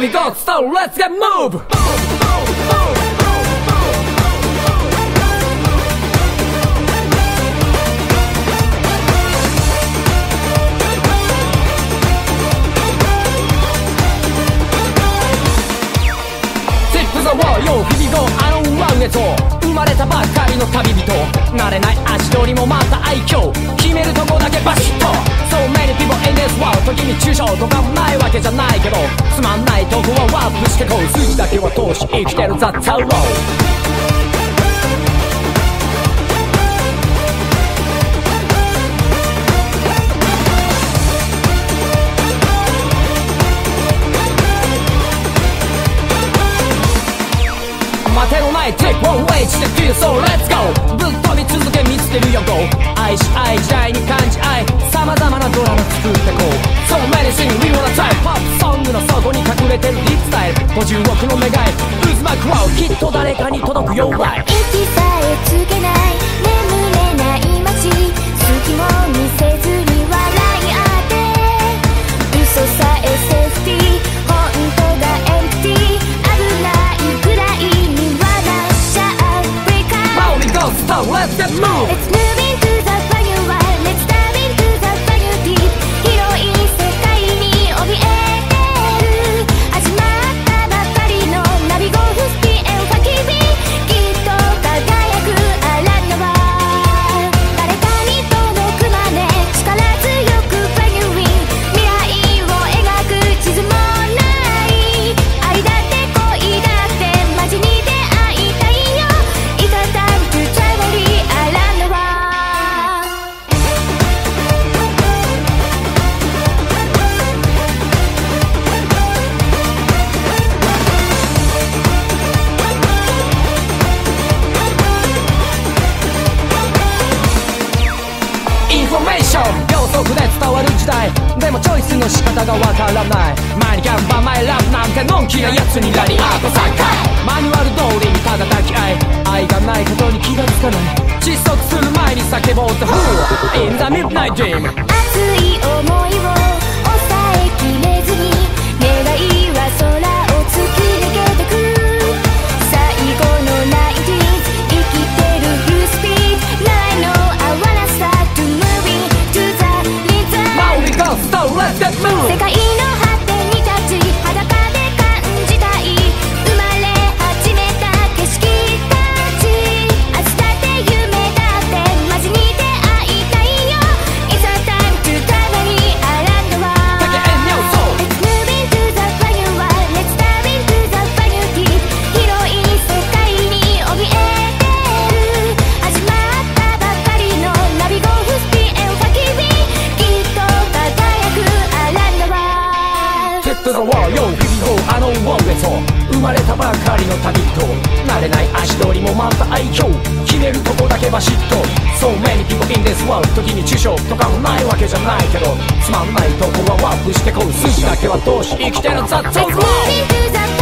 we go, so let's get move! Tip the wall, yo, 日々後あの上へと生まれたばっかりの旅人慣れない足取りもまた愛嬌決めるとこだけバシッと So many people in this world 時に抽象とかもないわけじゃないけどつまんないとこはワープしてこう筋だけは通し生きてる That's how roll 待てのない Take one way して feel so let's go ぶっ飛び続け見つけるよ Go 愛し合い時代に感じ合い様々なドラに届くよ、バ恐怖で伝わる時代。でもチョイスの仕方がわからない。前にガンバー前ラブなんてのんきなやつにラリアート3回マニュアル通りにただ抱き合い。愛がないことに気がつかない。窒息する前に叫ぼうって。Who? In the midnight dream 熱い思い wall, yo, here we go あのウォーへと生まれたばかりの旅人慣れない足取りもまた愛嬌決めるとこだけバシッと So many people in this world 時に抽象とかもないわけじゃないけどつまんないとこはワープしてこう筋だけはどうし生きてる That's so Let's